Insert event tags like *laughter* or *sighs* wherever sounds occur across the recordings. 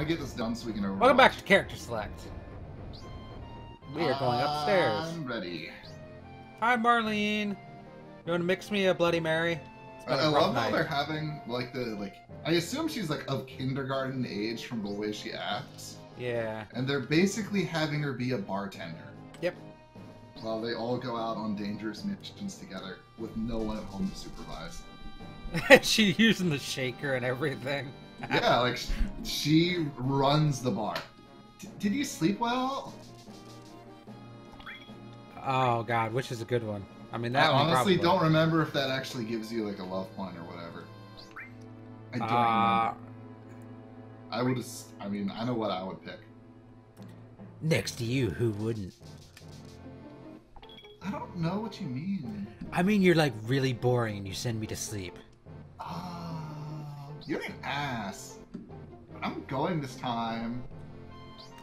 want to get this done so we can overwatch. Welcome back to Character Select. We are going upstairs. I'm ready. Hi, Marlene. You want to mix me a Bloody Mary? I, I love how they're having like the like. I assume she's like of kindergarten age from the way she acts, Yeah. and they're basically having her be a bartender. Yep. While they all go out on dangerous missions together with no one at home to supervise. *laughs* she using the shaker and everything. Yeah, like sh- she runs the bar. D- did you sleep well? Oh God, which is a good one? I mean, I that one honestly probably. don't remember if that actually gives you like a love point or whatever. I don't Uh, remember. I would. I mean, I know what I would pick. next to you, who wouldn't? I don't know what you mean. I mean, you're like really boring and you send me to sleep. Oh, you're an ass. But I'm going this time.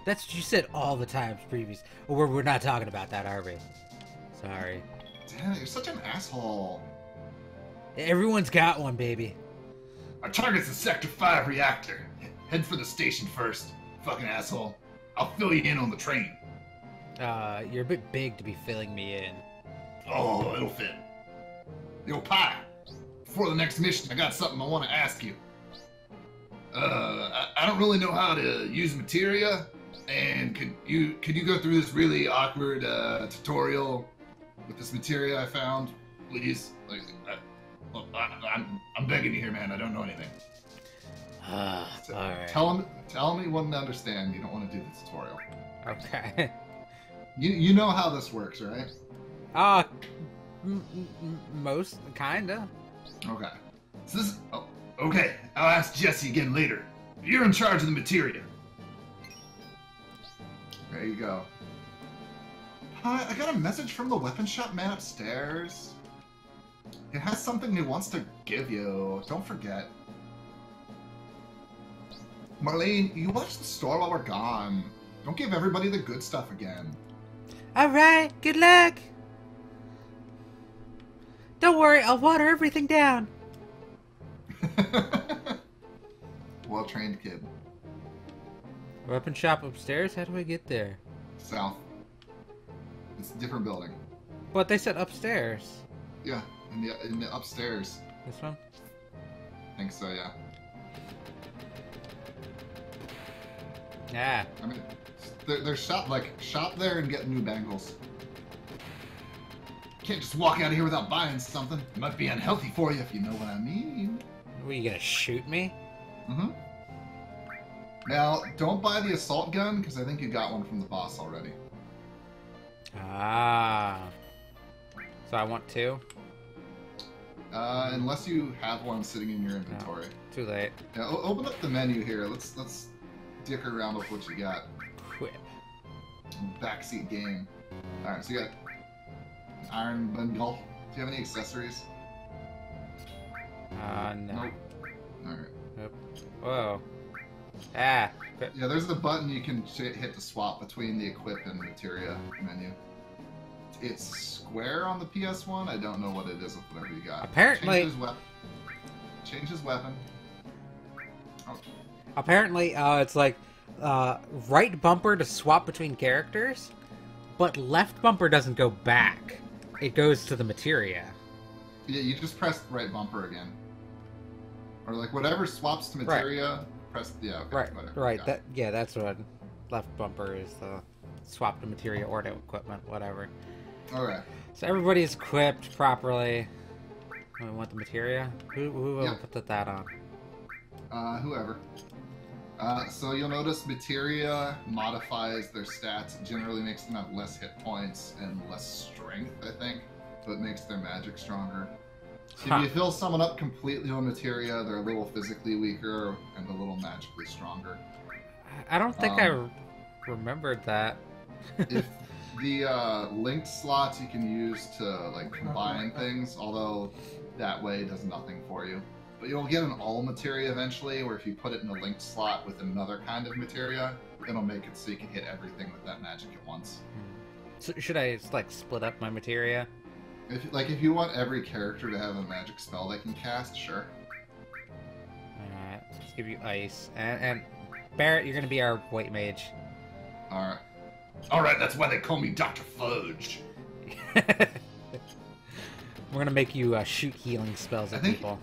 That's what you said all the times previous. Well, we're, we're not talking about that, are we? Sorry. Damn it, you're such an asshole. Everyone's got one, baby. Our target's the Sector 5 reactor. Head for the station first, fucking asshole. I'll fill you in on the train. Uh, you're a bit big to be filling me in. Oh, it'll fit. Yo, Pie, before the next mission, I got something I want to ask you. Uh, I, I don't really know how to use materia, and could you could you go through this really awkward uh, tutorial with this materia I found, please? Like, I, I, I'm I'm begging you here, man. I don't know anything. *sighs* Ah, So, alright. Tell him, tell me when to understand. You don't want to do the tutorial. Okay. *laughs* You you know how this works, right? Uh, m- m- most, kinda. Okay. So this. Oh, okay. I'll ask Jesse again later. You're in charge of the materia. There you go. Hi, I got a message from the weapon shop man upstairs. It has something he wants to give you. Don't forget. Marlene, you watch the store while we're gone. Don't give everybody the good stuff again. Alright, good luck! Don't worry, I'll water everything down. *laughs* well trained kid. Weapon shop upstairs? How do I get there? South. It's a different building. But they said upstairs. Yeah, in the in the upstairs. This one? I think so. Yeah. Yeah. I mean, they're, they're shop like shop there and get new bangles. Can't just walk out of here without buying something. It might be unhealthy for you if you know what I mean. Were you gonna shoot me? Mm-hmm. Now, don't buy the assault gun because I think you got one from the boss already. Ah. So I want two? Uh, unless you have one sitting in your inventory. Too late. O- open up the menu here. Let's let's dick around with what you got. Quip. Backseat game. All right, so you got iron bangle. Do you have any accessories? Uh, no. Nope. All right. Whoa. Ah. Yeah, there's the button you can hit to swap between the equip and materia menu. It's square on the PS1. I don't know what it is with whatever you got. Apparently- Change his, wep- Change his weapon. Oh, Apparently, uh, it's like uh, right bumper to swap between characters, but left bumper doesn't go back. It goes to the materia. yeah, you just press right bumper again. Or like whatever swaps to Right. materia, press yeah. Okay, Right, whatever, right. That yeah, that's what left bumper is the swap to materia or to equipment, whatever. it. Okay. So everybody's equipped properly. Oh, We want the materia. Who who will Yep. put that on? Uh, whoever. Uh, so you'll notice materia modifies their stats. Generally makes them have less hit points and less strength, I think. but makes their magic stronger. So Huh. if you fill someone up completely on materia, they're a little physically weaker and a little magically stronger. I don't think Um, I remembered that. if *laughs* the uh, linked slots you can use to like combine things, although that way does nothing for you. But you'll get an all materia eventually, where if you put it in a linked slot with another kind of materia, it'll make it so you can hit everything with that magic at once. So should I like split up my materia? If like if you want every character to have a magic spell they can cast, sure. Alright, let's give you ice. And, and Barrett, you're gonna be our white mage. All right. All right. That's why they call me Doctor Fudge. *laughs* We're gonna make you uh, shoot healing spells at think- people.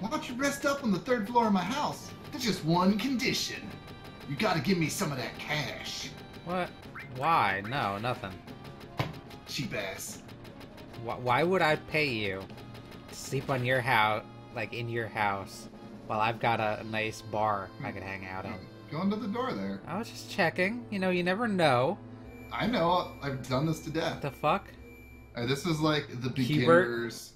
Why don't you rest up on the third floor of my house? There's just one condition. You gotta give me some of that cash. What? Why? No, nothing. Cheap ass. Why, why would I pay you to sleep on your house, like in your house, while I've got a nice bar I could hang out in? Go into the door there. I was just checking. You know, you never know. I know. I've done this to death. The fuck? Uh, this is like the beginners,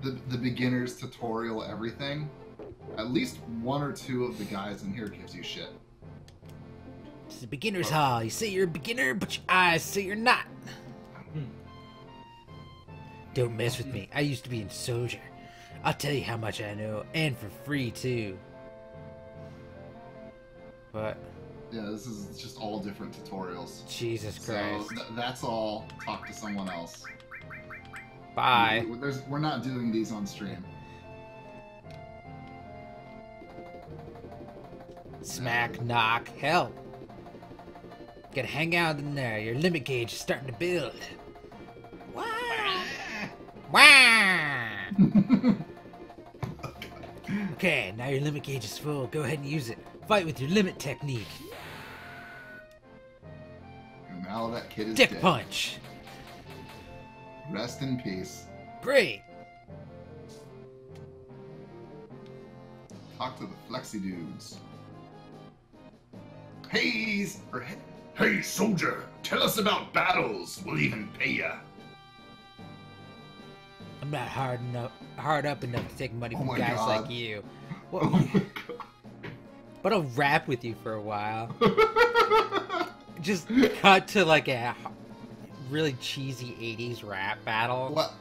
the the beginners tutorial everything. At least one or two of the guys in here gives you shit. It's a beginner's hall. You say you're a beginner, but your eyes say you're not. Don't mess with me. I used to be a soldier. I'll tell you how much I know, and for free too. But Yeah, this is just all different tutorials. Jesus So Christ. th- that's all. Talk to someone else. Bye. There's, we're not doing these on stream. Smack, knock, hell. Gotta hang out in there. Your limit gauge is starting to build. Okay, now your limit gauge is full. Go ahead and use it. Fight with your limit technique. And now that kid is Dick dead. punch. Rest in peace. Great. Talk to the flexi dudes. Hey, or hey, hey, soldier, tell us about battles. We'll even pay ya. I'm not hard enough, hard up enough to take money Oh from my guys God. like you. *laughs* Oh What, my but I'll rap with you for a while. *laughs* Just cut to like a really cheesy 80s rap battle. what?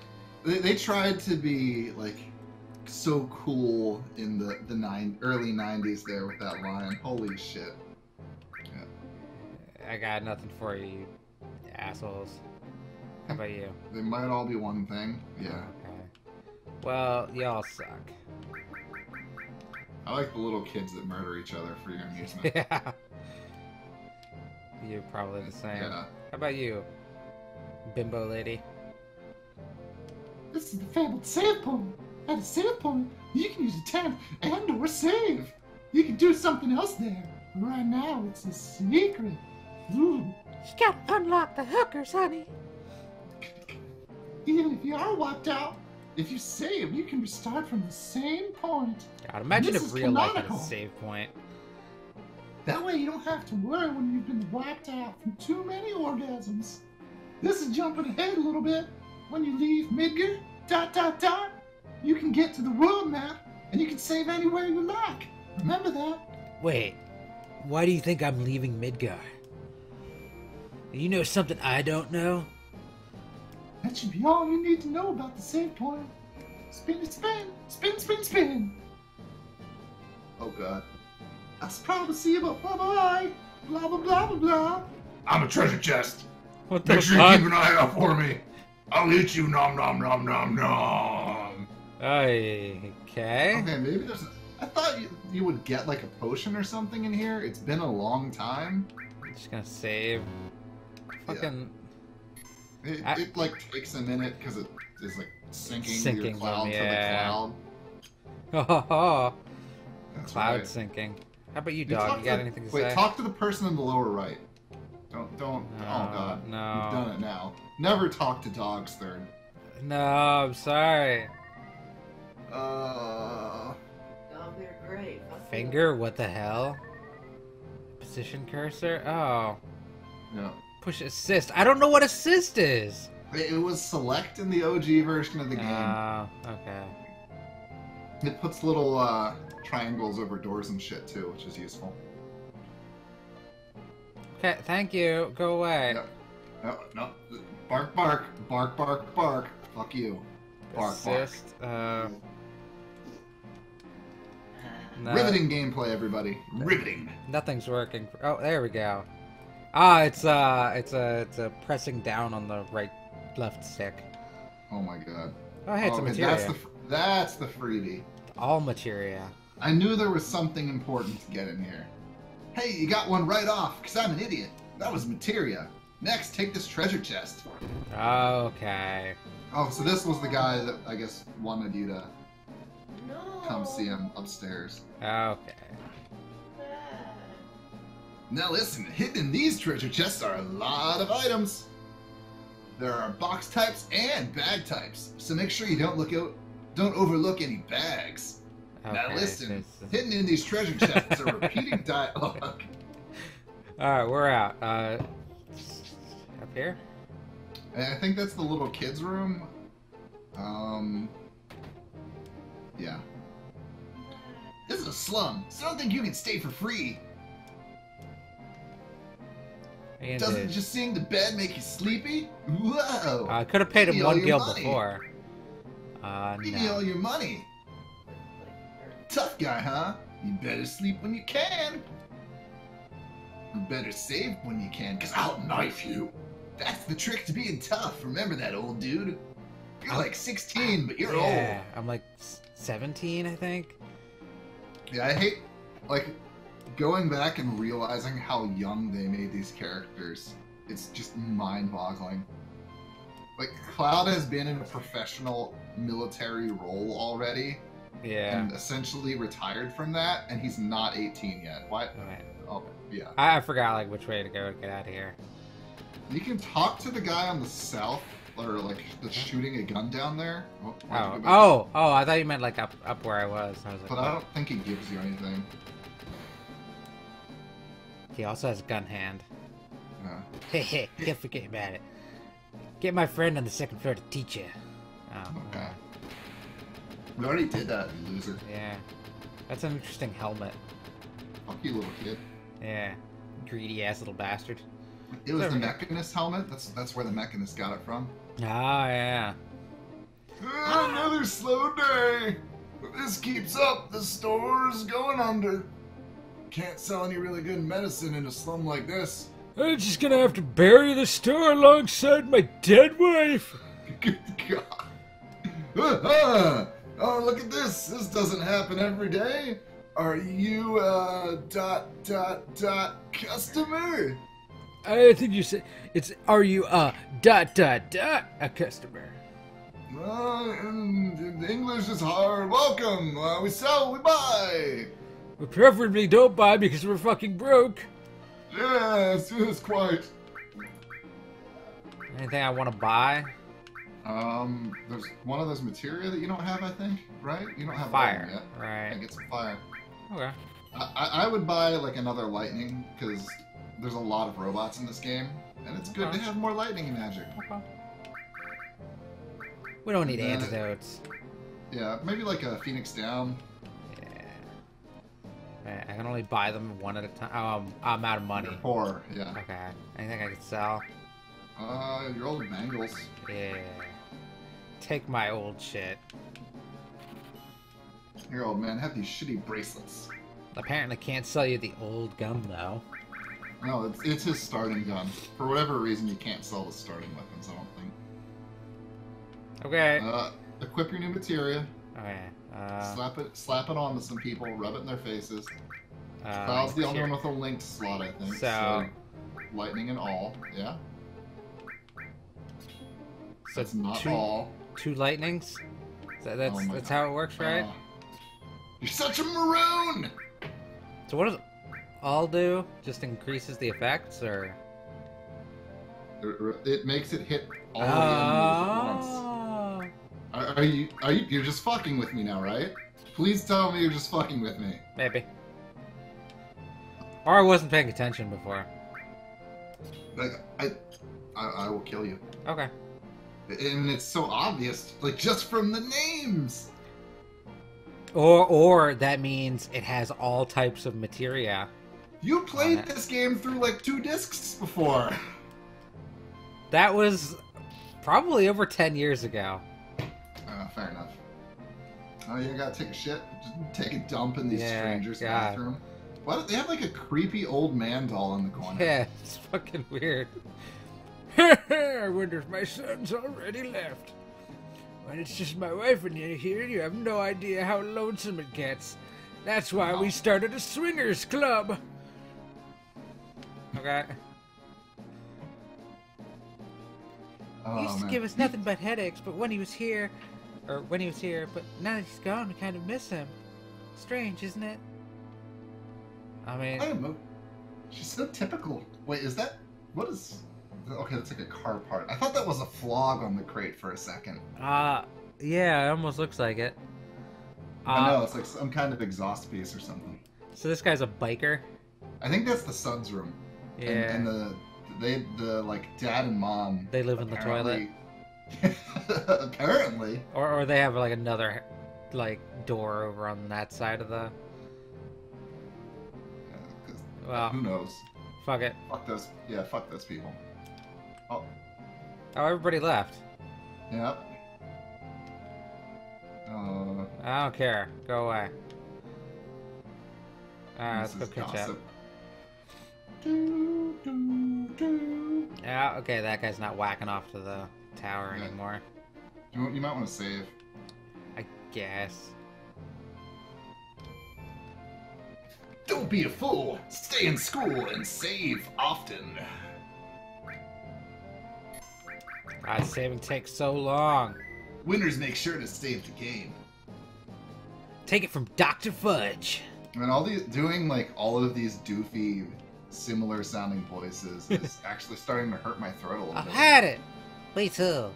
They, they tried to be like so cool in the the nine early '90s there with that line. Holy shit! I got nothing for you, you assholes. How hmm. about you? They might all be one thing. Yeah. Well, y'all suck. I like the little kids that murder each other for your amusement. *laughs* Yeah. You're probably the same. yeah. How about you, bimbo lady? This is the fabled save point. At a save point, you can use a tent and or save. You can do something else there. Right now, it's a secret. Ooh. You gotta unlock the hookers, honey. Even if you are wiped out, if you save, you can restart from the same point. God, imagine if real life had a save point. That way, you don't have to worry when you've been wiped out from too many orgasms. This is jumping ahead a little bit. When you leave Midgar, dot dot dot, you can get to the world map and you can save anywhere you like. Remember that. Wait, why do you think I'm leaving Midgar? You know something I don't know? That should be all you need to know about the save point. Spin it, spin, spin, spin, spin. Oh god. Probably see you, but bye bye. Blah blah blah blah blah. I'm a treasure chest. What the Make sure you keep an eye out for me. I'll eat you, nom nom nom nom nom. Okay. Oh, okay, maybe there's. I thought you, you would get like a potion or something in here. It's been a long time. I'm Just gonna save. Fucking. It, I- it like takes a minute because it is like sinking, Sinking your them, cloud yeah. to the cloud. Oh, *laughs* That's cloud right. syncing. How about you, You dog? talk You got to- anything to wait, say? talk to the person in the lower right. Don't don't. No, oh god, no. you've done it now. Never talk to dogs third. No, I'm sorry. Uh, Oh, they're great. Finger? What the hell? Position cursor? Oh. yeah. Push assist. I don't know what assist is. It was select in the OG version of the game. Oh, okay. It puts little uh, triangles over doors and shit too, which is useful. Okay, thank you. Go away. Yeah. No, no. Bark, bark, bark, bark, bark. Fuck you. Bark, bark. Assist. Uh, no, Riveting gameplay, everybody. Riveting. Nothing's working. Oh, there we go. Ah, it's uh, it's a, it's a pressing down on the right, left stick. Oh my god. Oh, hey, it's oh, a materia. that's the that's the freebie. All materia. I knew there was something important to get in here. Hey, you got one right off, because I'm an idiot. That was materia. Next, take this treasure chest. Okay. Oh, so this was the guy that I guess wanted you to No. come see him upstairs. Okay. Now listen, hidden in these treasure chests are a lot of items. There are box types and bag types, so make sure you don't look out, don't overlook any bags. now listen, hidden in these treasure chests are repeating *laughs* dialogue. Alright, we're out. Uh, up here? And I think that's the little kids' room. Um, yeah. This is a slum, so I don't think you can stay for free. And Doesn't it- just seeing the bed make you sleepy? Whoa! I could have paid him Give me all one money. before. Uh, Give me all your money. Tough guy, huh? You better sleep when you can. You better save when you can, cause I'll knife you. That's the trick to being tough. Remember that, old dude. You're like 16, but you're old. Yeah, I'm like 17, I think. Yeah, I hate like going back and realizing how young they made these characters. It's just mind-boggling. Like Cloud has been in a professional military role already. Yeah. and essentially retired from that, and he's not 18 yet. What? Okay. Oh, yeah. I, forgot like which way to go to get out of here. You can talk to the guy on the south, or like that's shooting a gun down there. Oh, Oh, oh, oh! I thought you meant like up, up where I was. I was like, But I don't think he gives you anything. He also has a gun hand. Yeah. Hey, hey, can't forget about it. Get my friend on the second floor to teach you. Oh, Okay. We already did that, you loser. yeah. That's an interesting helmet. Fuck you, little kid. Yeah. Greedy ass little bastard. It was the. Mechanist helmet. That's that's where the Mechanist got it from. Oh, yeah. Ah, another slow day. If this keeps up, the store's going under. Can't sell any really good medicine in a slum like this. I'm just gonna have to bury the store alongside my dead wife. *laughs* Good God. *laughs* Oh, look at this. This doesn't happen every day. Are you a dot dot dot customer? I think you said it's. Are you a dot dot dot a customer? The English is hard. Welcome. Uh, we sell, we buy. We preferably don't buy because we're fucking broke. Yes, yes, quite. Anything I want to buy? Um, there's one of those materia that you don't have, I think, right? You don't have Fire. lightning yet. I Right. get some fire. Okay. I, I I would buy like another lightning because there's a lot of robots in this game, and it's good to have more lightning magic. okay. We don't need Yeah. antidotes. Yeah, maybe like a Phoenix Down. Okay, I can only buy them one at a time. Um, I'm out of money. Or yeah, Okay. Anything I can sell? uh, your old bangles. Yeah. Take my old shit. Your old man have these shitty bracelets. Apparently can't sell you the old gun though. No, it's it's his starting gun. For whatever reason, you can't sell the starting weapons. I don't think. Okay. Uh, equip your new materia. okay. Uh, slap it, slap it on to some people. Rub it in their faces. uh, Cloud's the only one with a linked slot, I think. So- lightning and all. Yeah. So That's not two, all. two lightnings. So that's Oh that's God. how it works, right? Uh, you're such a maroon. So what does all do? Just increases the effects, or? It, it makes it hit all the enemies at once. Are, are you? Are you? You're just fucking with me now, right? Please tell me you're just fucking with me. Maybe. Or I wasn't paying attention before. Like I, I, I will kill you. Okay. And it's so obvious, like just from the names. Or or that means it has all types of materia. You played this game through like two discs before. That was probably over ten years ago. Fair enough. Oh, you gotta take a shit. Just take a dump in these Yeah, strangers' God. bathroom. Why do they have like a creepy old man doll in the corner? Yeah, *laughs* it's fucking weird. *laughs* I wonder if my son's already left. When it's just my wife and you here, you have no idea how lonesome it gets. That's why we started a swingers club. Okay. *laughs* Oh, he used to give us nothing but headaches, but when he was here, or when he was here, but now that he's gone, we kind of miss him. Strange, isn't it? I mean, I don't. She's so typical. Wait, is that what is? Okay, that's like a car part. I thought that was a flog on the crate for a second. uh, yeah, it almost looks like it. I know Uh, it's like some kind of exhaust piece or something. so this guy's a biker. I think that's the son's room. Yeah. And, and the they the like dad and mom. They live in the apparently- *laughs* *laughs* apparently. Or, or they have like another like door over on that side of the. 'cause Well, who knows? fuck it. Fuck those. Yeah, fuck those people. Oh, Oh, everybody left. yep. Uh, I don't care. Go away. Alright, let's go catch up. Do, do, do. Yeah, okay, that guy's not whacking off to the tower Yeah. anymore. You, you might want to save. I guess. Don't be a fool. Stay in school and save often. God, saving takes so long. Winners make sure to save the game. Take it from Dr. Fudge. I mean, all these doing like all of these doofy, similar sounding voices is *laughs* actually starting to hurt my throat a little bit. I've had it. Me too.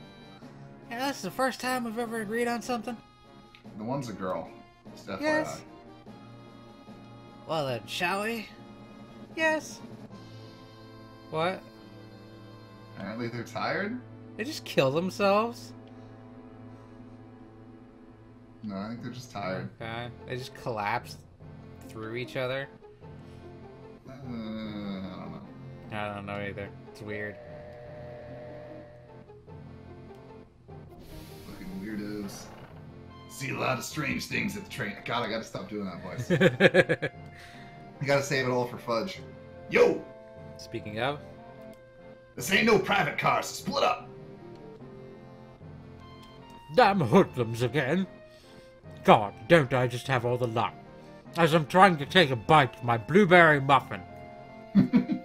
Yeah, that's the first time we've ever agreed on something. The one's a girl. Just FYI. Yes. Well then, shall we? Yes. What? Apparently they're tired. They just kill themselves? No, I think they're just tired. Okay. They just collapsed through each other? Uh, I don't know. I don't know either. It's weird. Weirdos. See a lot of strange things at the train. God, I gotta stop doing that voice. I *laughs* gotta save it all for Fudge. Yo, Speaking of, this ain't no private car, so split up. damn hoodlums again. God, don't I just have all the luck? As I'm trying to take a bite of my blueberry muffin. *laughs*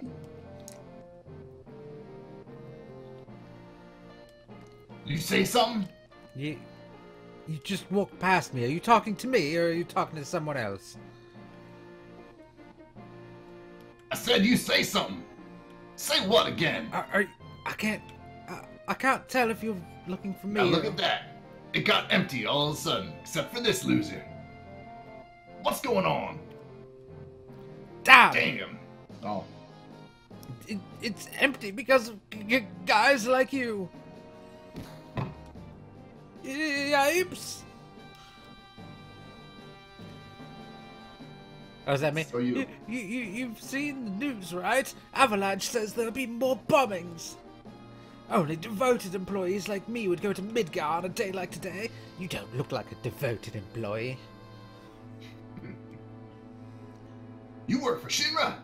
You say something? You, you just walked past me. Are you talking to me or are you talking to someone else? I said you say something. Say what again? Are, are I can't. I, I can't tell if you're looking for me. Now look or- at that. It got empty all of a sudden, except for this loser. What's going on? Damn! Damn. Oh, It, it's empty because of g- g- guys like you. Yipes! Oh, is that me? So you- you, you, you've seen the news, right? Avalanche says there'll be more bombings. Only devoted employees like me would go to Midgar on a day like today. You don't look like a devoted employee. You work for Shinra?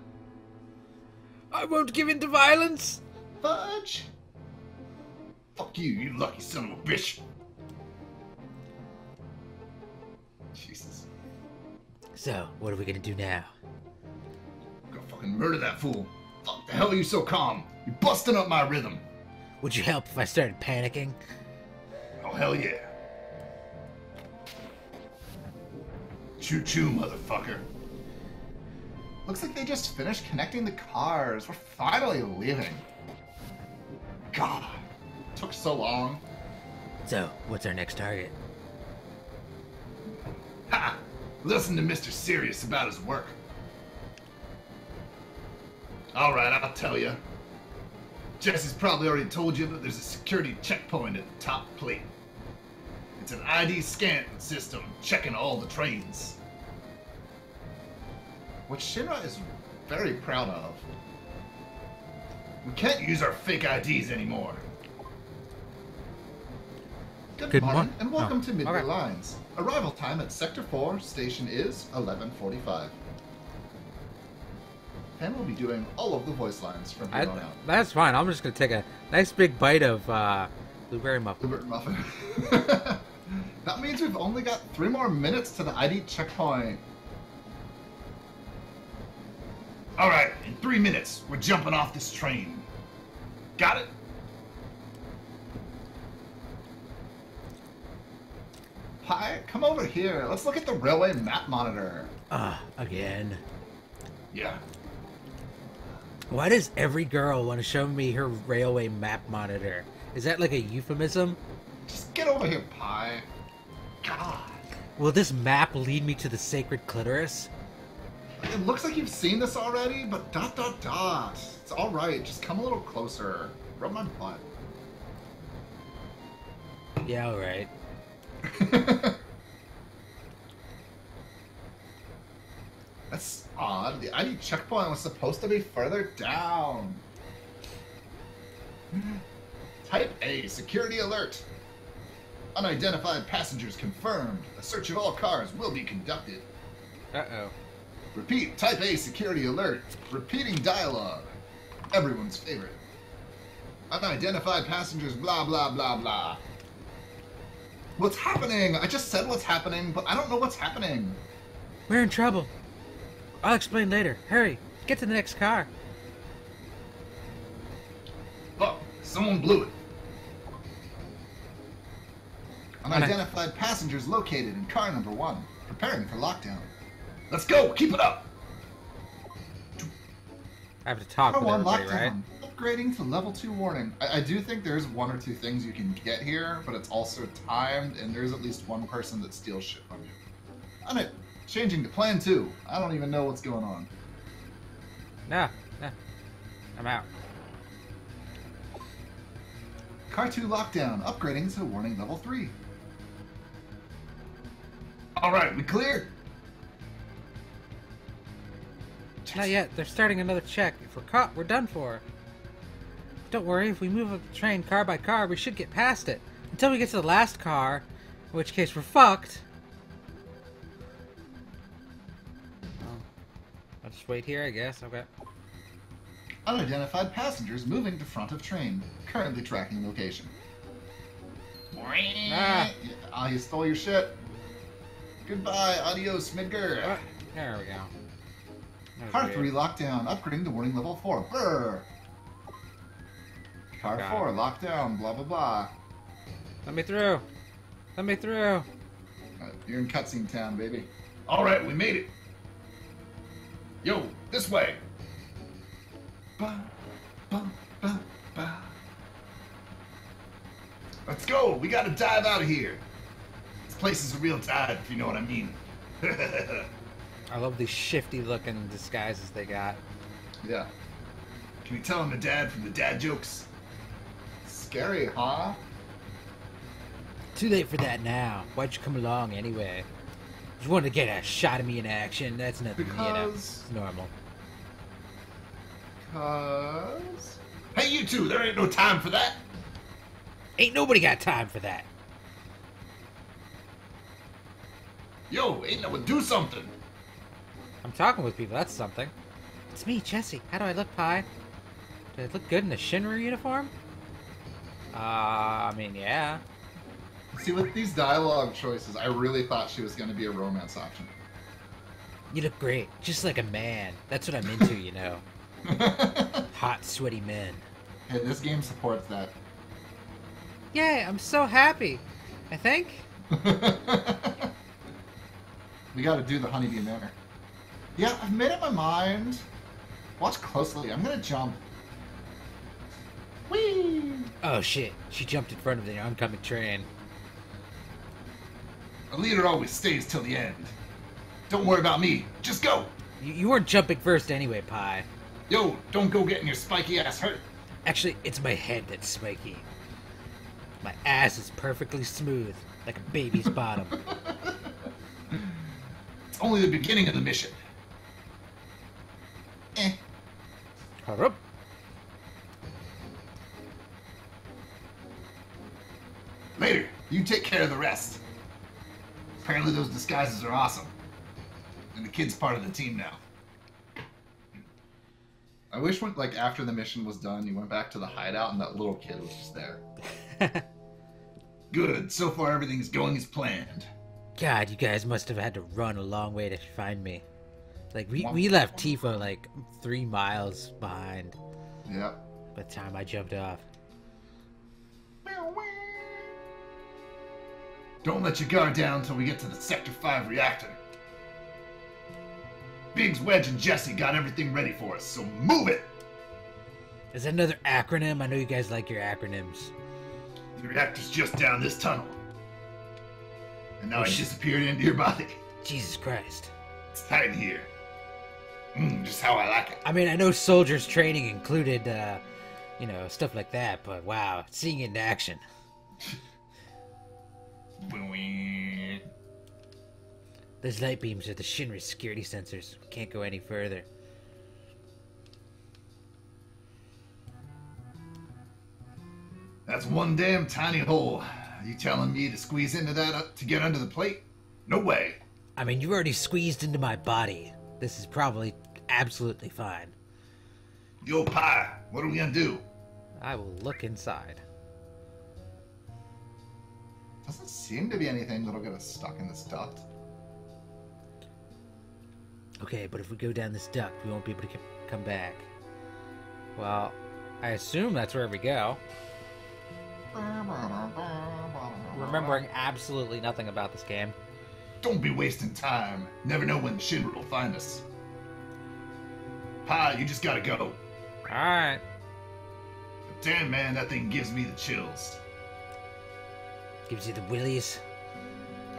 I won't give in to violence. Fudge. Fuck you, you lucky son of a bitch. Jesus. So, what are we gonna do now? Go fucking murder that fool. Fuck the hell are you so calm? You're busting up my rhythm. Would you help if I started panicking? Oh hell yeah. Choo choo, motherfucker. looks like they just finished connecting the cars. We're finally leaving. God, took so long. So, what's our next target? Listen to Mr. Serious about his work. Alright, I'll tell you. Jesse's probably already told you that there's a security checkpoint at the top plate. It's an ID scan system checking all the trains. Which Shinra is very proud of. We can't use our fake IDs anymore. Good, Good morning, morning. and welcome Oh, to Midgar okay. Lines. Arrival time at Sector 4, station is 1145. Pen will be doing all of the voice lines from here I, on out. that's fine. I'm just gonna take a nice big bite of uh, blueberry muffin. Bluebird Muffin. *laughs* that means we've only got three more minutes to the ID checkpoint. All right, in three minutes, we're jumping off this train. Got it? Hi, come over here. Let's look at the railway map monitor. Ah, again. Yeah. Why does every girl want to show me her railway map monitor? Is that like a euphemism? Just get over here, Pie. God. Will this map lead me to the sacred clitoris? It looks like you've seen this already, but dot dot dot. It's alright, just come a little closer. Rub my butt. Yeah, alright. *laughs* That's odd. The ID checkpoint was supposed to be further down. *gasps* Type A, security alert. Unidentified passengers confirmed. A search of all cars will be conducted. Uh oh. Repeat, type A, security alert. Repeating dialogue. Everyone's favorite. Unidentified passengers, blah, blah, blah, blah. What's happening? I just said what's happening, but I don't know what's happening. We're in trouble. I'll explain later. Hurry, get to the next car. Fuck, someone blew it. Unidentified passengers located in car number one, preparing for lockdown. Let's go, keep it up. I have to talk Car with one everybody, lockdown. right? Upgrading to level two warning. I, I do think there's one or two things you can get here, but it's also timed, and there's at least one person that steals shit from you. On it. Changing to plan two. I don't even know what's going on. Nah, nah. I'm out. Car 2 lockdown, upgrading to warning level 3. All right, we clear? Not yet. They're starting another check. If we're caught, we're done for. Don't worry. If we move up the train car by car, we should get past it. Until we get to the last car, in which case we're fucked. Oh. I'll just wait here, I guess. Okay. Unidentified passengers moving to front of train, currently tracking location. Ah. Ah, you stole your shit. Goodbye, adios, Midgar. Ah, there we go. Car 3 lockdown, upgrading to warning level 4. Brr. Car Got 4 it. lockdown, blah blah blah. Let me through. Let me through. Uh, you're in cutscene town, baby. All right, we made it. Yo, this way. Ba, ba, ba, ba. Let's go. We gotta dive out of here. This place is a real dive, if you know what I mean. *laughs* I love these shifty looking disguises they got. Yeah. Can you tell him the dad from the dad jokes? Scary, huh? Too late for that now. Why'd you come along anyway? You wanted to get a shot of me in action. That's nothing, you know. Because- It's normal. Cause. Hey, you two, there ain't no time for that. Ain't nobody got time for that. Yo, ain't no one do something. I'm talking with people. That's something. It's me, Jesse. How do I look, Pie? Do I look good in a Shinra uniform? Uh, I mean, yeah. See, with these dialogue choices, I really thought she was going to be a romance option. You look great, just like a man. That's what I'm into, you know. *laughs* Hot, sweaty men. hey, this game supports that. Yay! I'm so happy. I think. *laughs* we got to do the Honeybee Manor. Yeah, I've made up my mind. Watch closely. I'm gonna jump. Oh shit! She jumped in front of the oncoming train. A leader always stays till the end. Don't worry about me. Just go. You, you weren't jumping first anyway, Pie. Yo, don't go getting your spiky ass hurt. Actually, it's my head that's spiky. My ass is perfectly smooth, like a baby's *laughs* bottom. It's only the beginning of the mission. Eh. Hurrup. Later, you take care of the rest. Apparently, those disguises are awesome. And the kid's part of the team now. I wish when, like after the mission was done, you went back to the hideout and that little kid was just there. *laughs* Good. So far, everything's going as planned. God, you guys must have had to run a long way to find me. Like we, we left Tifa like three miles behind Yep. by the time I jumped off. Don't let your guard down until we get to the Sector 5 reactor. Biggs, Wedge, and Jesse got everything ready for us, so move it! Is that another acronym? I know you guys like your acronyms. The reactor's just down this tunnel. And now Oh, it shit. disappeared into your body. Jesus Christ. It's tight in here. Mm, just how I like it. I mean, I know soldiers training included, uh, you know, stuff like that, but wow, seeing it in action. *laughs* Those light beams are the Shinra security sensors. We can't go any further. That's one damn tiny hole. Are You telling me to squeeze into that uh, to get under the plate? No way. I mean, you've already squeezed into my body. This is probably absolutely fine. Yo, Pie, what are we gonna do? I will look inside. Doesn't seem to be anything that'll get us stuck in this duct. Okay, but if we go down this duct, we won't be able to come back. Well, I assume that's where we go. Remembering absolutely nothing about this game. Don't be wasting time. Never know when Shinra will find us. Pie, you just gotta go. Alright. Damn, man, that thing gives me the chills. Gives you the willies.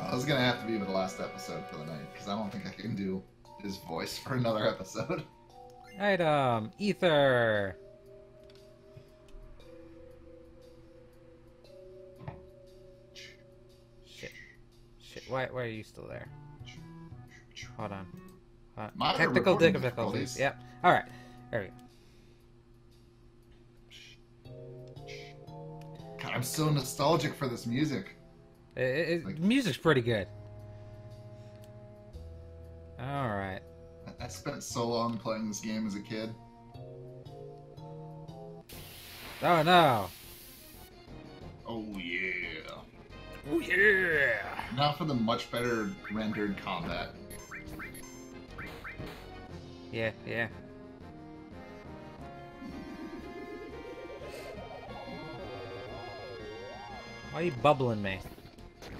I was gonna have to be the last episode for the night because I don't think I can do his voice for another *laughs* episode. Item. Ether. Shit. Shit. Why, why are you still there? Hold on. Uh, Moderate technical recording difficulties. difficulties. Yep. Alright. There we go. God, I'm so nostalgic for this music. It, it, Like- music's pretty good. Alright. I- I spent so long playing this game as a kid. Oh no. Oh yeah. Oh yeah. Not for the much better rendered combat. Yeah, yeah. Why are you bubbling me?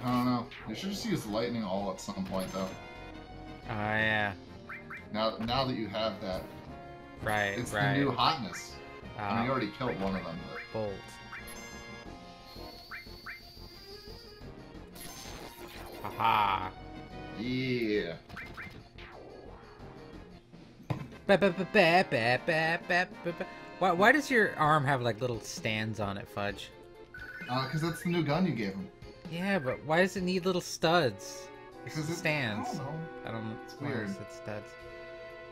I don't know. You should just use lightning all at some point, though. Oh, yeah. Now, now that you have that. Right, It's right. the new hotness. Um, I mean, you ah. already killed one of them. But... Bolt. Haha. Yeah. Ba -ba -ba why, why does your arm have like little stands on it, Fudge? Uh, cause that's the new gun you gave him. Yeah, but why does it need little studs? Because it stands. I don't know. I don't know. It's why weird. is it studs?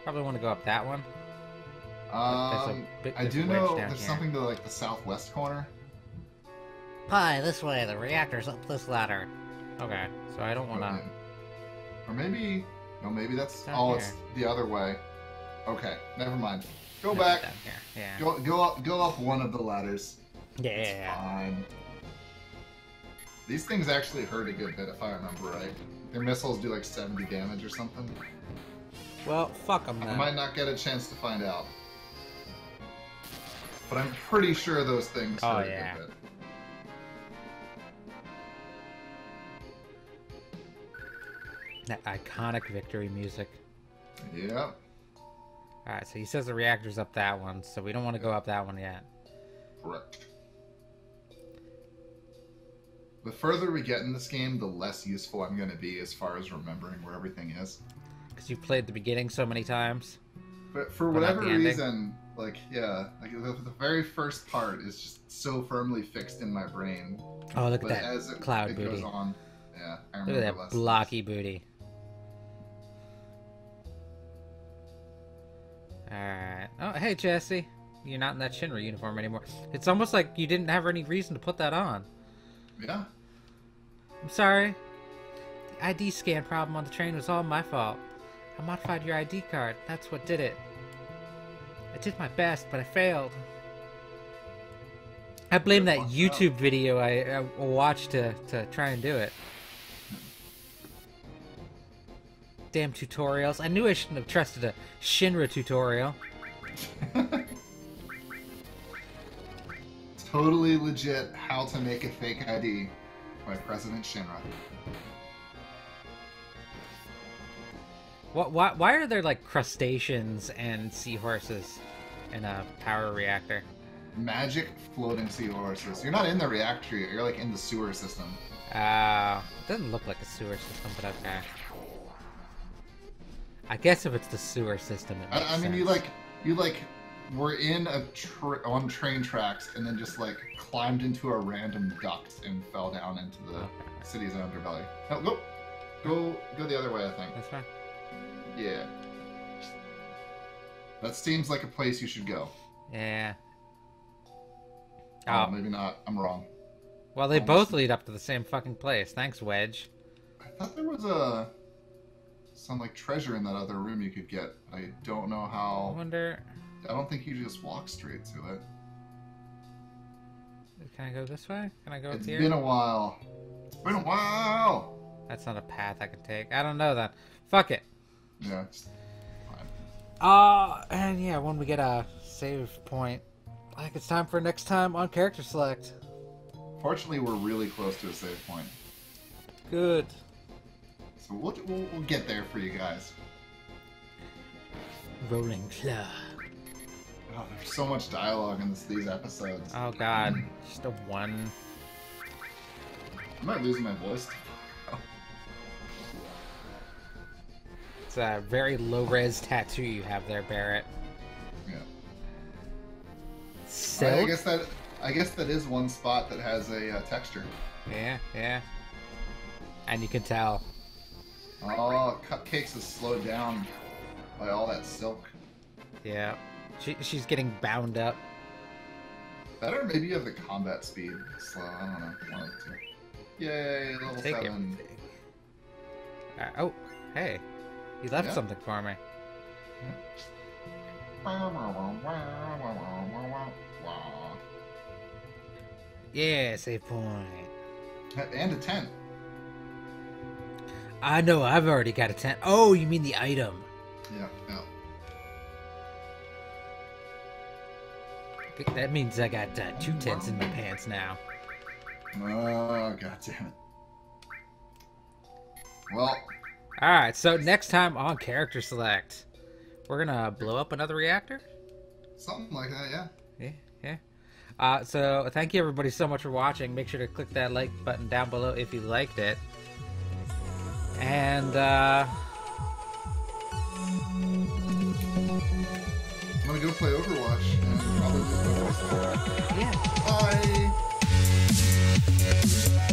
Probably want to go up that one. There's a Um, bit- I do a know down there's here. something to like the southwest corner. Pie, this way. The reactor's up this ladder. Okay, so I don't want to. Or maybe, no, maybe that's. Down oh, it's the other way. Okay, never mind. Go No, back. down here. Yeah. Go, go up, go up one of the ladders. Yeah. It's yeah, yeah. fine. These things actually hurt a good bit, if I remember right. Their missiles do like 70 damage or something. Well, fuck them I might not get a chance to find out. But I'm pretty sure those things Oh, hurt yeah. a good bit. That iconic victory music. Yep. Alright, so he says the reactor's up that one, so we don't want to go up that one yet. Correct. The further we get in this game, the less useful I'm going to be as far as remembering where everything is. Because you've played the beginning so many times. But for But whatever reason, like yeah, like the, the very first part is just so firmly fixed in my brain. Oh, look at that as it, cloud it booty. on, yeah, I Look at that blocky booty. Alright. Oh, hey, Jesse. You're not in that Shinra uniform anymore. It's almost like you didn't have any reason to put that on. Yeah, I'm sorry. The ID scan problem on the train was all my fault. I modified your ID card. That's what did it. I did my best, but I failed. I blame that. YouTube video I, I watched to, to try and do it. Damn tutorials. I knew I shouldn't have trusted a Shinra tutorial. *laughs* totally legit how to make a fake ID by President Shinra. What? Why? Why are there like crustaceans and seahorses in a power reactor? Magic floating seahorses. You're not in the reactor. You're like in the sewer system. Uh, it doesn't look like a sewer system, but okay. I guess if it's the sewer system, it makes I, I mean, you like you like were in a tra- on train tracks and then just like climbed into a random duct and fell down into the city's underbelly. No, go, go, go the other way. I think. That's fine. Yeah. That seems like a place you should go. Yeah. Oh, Oh, maybe not. I'm wrong. well, they almost- both lead up to the same fucking place. Thanks, Wedge. I thought there was a some like treasure in that other room you could get. I don't know how. I how. wonder. I don't think you just walk straight to it. Can I go this way? Can I go up It's here? been a while. It's been a while. That's not a path I can take. I don't know that. Fuck it. Yeah. It's fine. Uh, and yeah, when we get a save point, I think it's time for next time on character select. Fortunately, we're really close to a save point, Good. so we'll, we'll, we'll get there for you guys. Rolling claw. Oh, there's so much dialogue in this, these episodes. Oh god, just a one. I might lose my voice. It's a very low res tattoo you have there, Barret. Yeah. I Silk? guess that I guess that is one spot that has a uh, texture. Yeah, yeah. And you can tell. Oh, Cupcakes is slowed down by all that silk. Yeah. She, she's getting bound up. Better maybe you have the combat speed slow. I don't know. One two. Yay, level Take seven. Uh, oh, hey. You left Yeah. something for me. Yeah, save point. And a tent. I know, I've already got a tent. Oh, you mean the item. Yeah, yeah. That means I got uh, two tents in my pants now. Oh, god damn it. Well, Alright, so next time on Character Select, we're gonna blow up another reactor? something like that, yeah. Yeah, yeah. Uh, so thank you everybody so much for watching. Make sure to click that like button down below if you liked it. And uh, gonna go play Overwatch and probably my voice. yeah. Bye!